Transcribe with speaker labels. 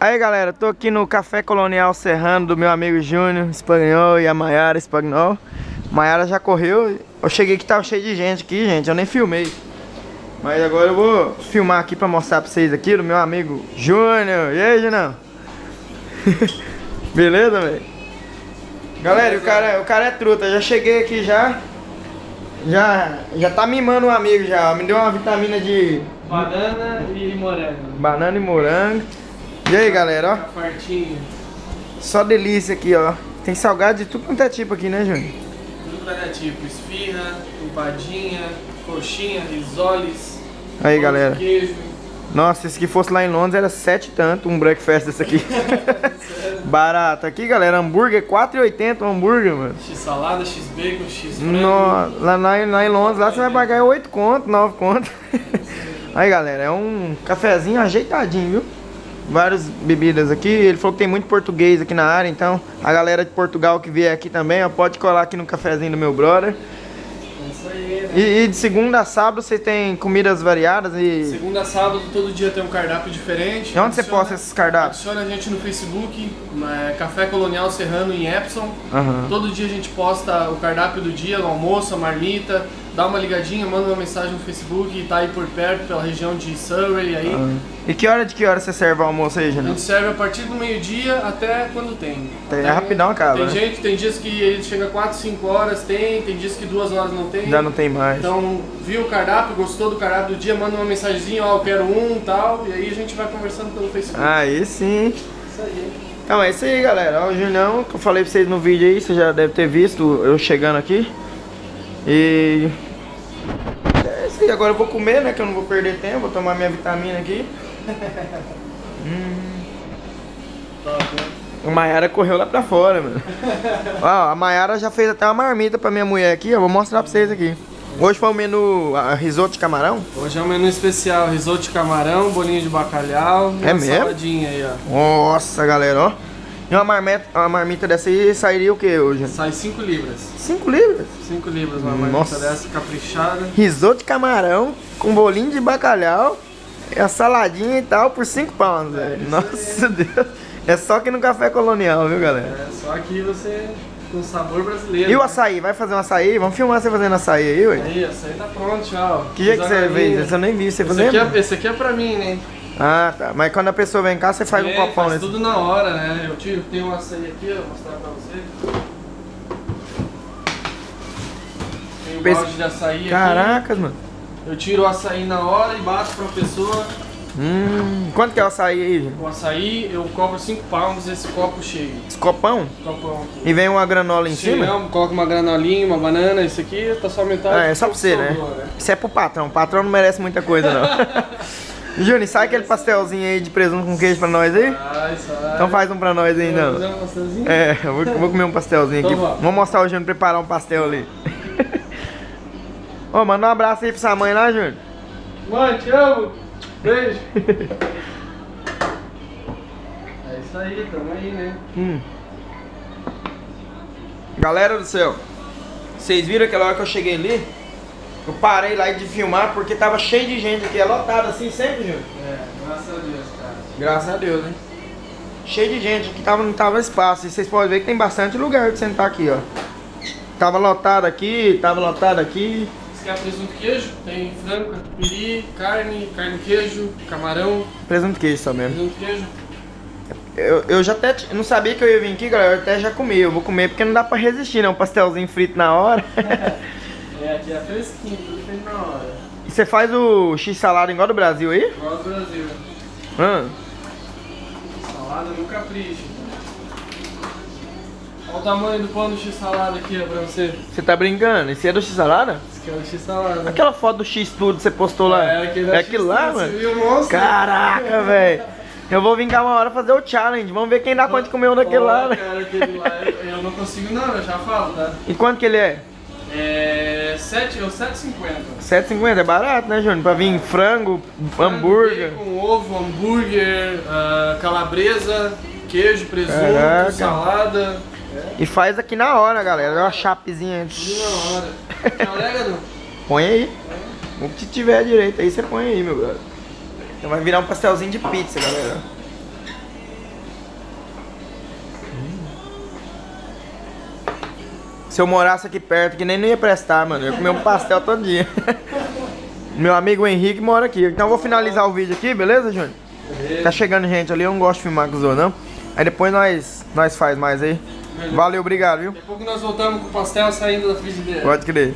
Speaker 1: Aí galera, tô aqui no Café Colonial Serrano do meu amigo Júnior Spagnol e a Maiara Spagnol Maiara já correu, eu cheguei que tava cheio de gente aqui, gente, eu nem filmei. Mas agora eu vou filmar aqui pra mostrar pra vocês aqui do meu amigo Júnior. E aí, Júnior? Beleza, velho? Galera, o cara, o cara é truta, já cheguei aqui já. Já, já tá mimando o um amigo já, me deu uma vitamina de...
Speaker 2: Banana e morango
Speaker 1: Banana e morango e aí galera, ó.
Speaker 2: Fartinho.
Speaker 1: Só delícia aqui, ó. Tem salgado de tudo quanto é tipo aqui, né, Júnior?
Speaker 2: Tudo quanto é tipo. Esfirra, empadinha, coxinha, risoles.
Speaker 1: Aí galera.
Speaker 2: Queijo.
Speaker 1: Nossa, se que fosse lá em Londres era sete tanto um breakfast desse aqui. Barato. Aqui, galera, hambúrguer 4,80 um hambúrguer, mano.
Speaker 2: X salada, X bacon, X frango.
Speaker 1: No, lá, lá, lá em Londres, lá você vai pagar 8 conto, 9 conto. Aí, galera, é um cafezinho ajeitadinho, viu? Várias bebidas aqui. Ele falou que tem muito português aqui na área, então a galera de Portugal que vier aqui também, ó, pode colar aqui no cafezinho do meu brother. E, e, de segunda a sábado você tem comidas variadas e...
Speaker 2: Segunda a sábado todo dia tem um cardápio diferente.
Speaker 1: E onde você posta esses cardápios?
Speaker 2: Adiciona a gente no Facebook, Café Colonial Serrano em Epson.
Speaker 1: Uhum.
Speaker 2: Todo dia a gente posta o cardápio do dia, o almoço, a marmita, dá uma ligadinha, manda uma mensagem no Facebook, tá aí por perto, pela região de Surrey aí.
Speaker 1: Ah. E que hora de que hora você serve o almoço aí,
Speaker 2: A
Speaker 1: Jana?
Speaker 2: gente serve a partir do meio-dia até quando tem.
Speaker 1: Tem,
Speaker 2: Até-
Speaker 1: é rapidão acaba,
Speaker 2: Tem
Speaker 1: né?
Speaker 2: gente, tem dias que ele chega 4, 5 horas, tem, tem dias que 2 horas não tem.
Speaker 1: Já não tem mais.
Speaker 2: Então, viu o cardápio, gostou do cardápio do dia, manda uma mensagenzinha, ó, eu quero um e tal, e aí a gente vai conversando pelo Facebook.
Speaker 1: Aí sim.
Speaker 2: Isso aí.
Speaker 1: Então é isso aí, galera. Ó, o Julião, que eu falei pra vocês no vídeo aí, você já deve ter visto eu chegando aqui. E... Aí, agora eu vou comer, né, que eu não vou perder tempo, vou tomar minha vitamina aqui.
Speaker 2: Né?
Speaker 1: A Mayara correu lá pra fora, mano. Ó, a Mayara já fez até uma marmita pra minha mulher aqui, ó. Vou mostrar pra vocês aqui. Hoje foi o menu a, risoto de camarão.
Speaker 2: Hoje é um menu especial, risoto de camarão, bolinho de bacalhau e
Speaker 1: É mesmo?
Speaker 2: saladinha aí, ó.
Speaker 1: Nossa, galera, ó. E uma marmita, uma marmita dessa aí sairia o que hoje?
Speaker 2: Sai 5 libras.
Speaker 1: 5 libras.
Speaker 2: 5 libras uma marmita
Speaker 1: Nossa.
Speaker 2: dessa caprichada.
Speaker 1: Risoto de camarão com bolinho de bacalhau, e a saladinha e tal por 5 pounds, velho. Nossa Deus. É só aqui no Café Colonial, viu, galera?
Speaker 2: É, só aqui você com sabor brasileiro.
Speaker 1: E o
Speaker 2: né?
Speaker 1: açaí? Vai fazer um açaí? Vamos filmar você fazendo açaí aí, ué?
Speaker 2: Aí, essa aí tá pronto ó.
Speaker 1: Que jeito que você fez? Eu nem vi você
Speaker 2: Esse
Speaker 1: fazendo.
Speaker 2: aqui, é, esse aqui é pra mim, né?
Speaker 1: Ah, tá. Mas quando a pessoa vem cá, você faz um
Speaker 2: É,
Speaker 1: copão
Speaker 2: faz
Speaker 1: nesse.
Speaker 2: tudo na hora, né? Eu tiro, tenho um açaí aqui, ó, vou mostrar pra você. Tem um
Speaker 1: Pense-
Speaker 2: balde de açaí aqui.
Speaker 1: Caracas, mano.
Speaker 2: Eu tiro o açaí na hora e bato pra pessoa.
Speaker 1: Hum, quanto que é o açaí aí, gente?
Speaker 2: O açaí eu cobro 5 pounds esse copo cheio.
Speaker 1: Esse copão?
Speaker 2: Copão.
Speaker 1: E vem uma granola em
Speaker 2: Sim,
Speaker 1: cima?
Speaker 2: não, coloca uma granolinha, uma banana, isso aqui tá só metade.
Speaker 1: Ah, é só pra você, né?
Speaker 2: sobrou,
Speaker 1: Isso é pro patrão. O patrão não merece muita coisa, não. Júnior, sai aquele pastelzinho aí de presunto com queijo pra nós aí?
Speaker 2: Sai, sai.
Speaker 1: Então faz um pra nós aí,
Speaker 2: Vamos fazer
Speaker 1: não.
Speaker 2: um pastelzinho?
Speaker 1: É, eu vou, vou comer um pastelzinho aqui.
Speaker 2: Então vamos.
Speaker 1: Mostrar o Júnior preparar um pastel ali. Ô, manda um abraço aí pra sua mãe lá, Júnior.
Speaker 2: Mãe, te amo! Beijo! é isso aí, tamo aí, né?
Speaker 1: Hum. Galera do céu, vocês viram aquela hora que eu cheguei ali? Eu parei lá de filmar porque tava cheio de gente aqui, é lotado assim sempre, Júnior.
Speaker 2: É, graças a Deus, cara.
Speaker 1: Graças a Deus, hein? Cheio de gente, aqui tava, não tava espaço. E vocês podem ver que tem bastante lugar de sentar aqui, ó. Tava lotado aqui, tava lotado aqui.
Speaker 2: Você quer presunto queijo? Tem frango, catupiry, carne, carne queijo, camarão,
Speaker 1: Presunto queijo só mesmo.
Speaker 2: presunto queijo.
Speaker 1: Eu, eu já até não sabia que eu ia vir aqui, galera. Eu até já comi. Eu vou comer porque não dá pra resistir, né? Um pastelzinho frito na hora.
Speaker 2: É, aqui é fresquinho, tudo feito na hora.
Speaker 1: e você faz o x-salada igual do Brasil aí?
Speaker 2: Igual do Brasil.
Speaker 1: Hã?
Speaker 2: Salada no capricho. Olha o tamanho do pão do x-salada aqui, ó, pra você.
Speaker 1: Você tá brincando? Esse é do x-salada?
Speaker 2: Esse aqui é o x-salada.
Speaker 1: Aquela foto do x-tudo que você postou lá.
Speaker 2: É, aquele
Speaker 1: é aquilo lá, mano?
Speaker 2: viu?
Speaker 1: Caraca, velho. Eu vou cá uma hora fazer o challenge. Vamos ver quem dá conta de comer um daquele
Speaker 2: Ó,
Speaker 1: lá, né?
Speaker 2: Cara, aquele lá, eu, eu não consigo não, eu já falo, tá?
Speaker 1: E quanto que ele é?
Speaker 2: É. 7, é o 7,50.
Speaker 1: 7,50 é barato, né, Júnior? Pra vir frango, hambúrguer.
Speaker 2: Com ovo, hambúrguer, ah, calabresa, queijo, presunto,
Speaker 1: Caraca.
Speaker 2: salada.
Speaker 1: E faz aqui na hora, galera. Olha uma chapezinha.
Speaker 2: Tudo na hora. Orégano?
Speaker 1: Põe aí. O que tiver direito aí, você põe aí, meu brother. Então vai virar um pastelzinho de pizza, galera. Se eu morasse aqui perto, que nem não ia prestar, mano. Eu ia comer um pastel todo dia. Meu amigo Henrique mora aqui. Então eu vou finalizar o vídeo aqui, beleza, Júnior? Tá chegando gente ali, eu não gosto de filmar com os outros, não. Aí depois nós, nós faz mais aí. Valeu, obrigado, viu?
Speaker 2: Daqui a pouco nós voltamos com o pastel saindo da frigideira.
Speaker 1: Pode crer.